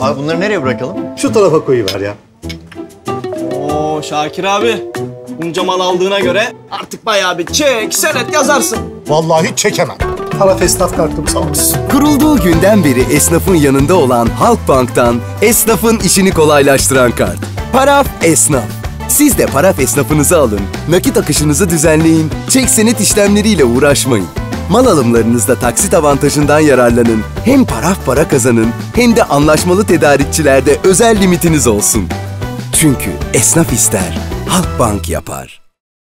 Abi bunları nereye bırakalım? Şu tarafa koyuver ya. Oo Şakir abi. Bunca mal aldığına göre artık bayağı bir çek, senet yazarsın. Vallahi çekemem. Para esnaf kartım sağ olsun. Kurulduğu günden beri esnafın yanında olan Halkbank'tan esnafın işini kolaylaştıran kart. Paraf Esnaf. Siz de Paraf esnafınızı alın, nakit akışınızı düzenleyin, çek senet işlemleriyle uğraşmayın. Mal alımlarınızda taksit avantajından yararlanın. Hem paraf para kazanın hem de anlaşmalı tedarikçilerde özel limitiniz olsun. Çünkü esnaf ister, Halkbank yapar.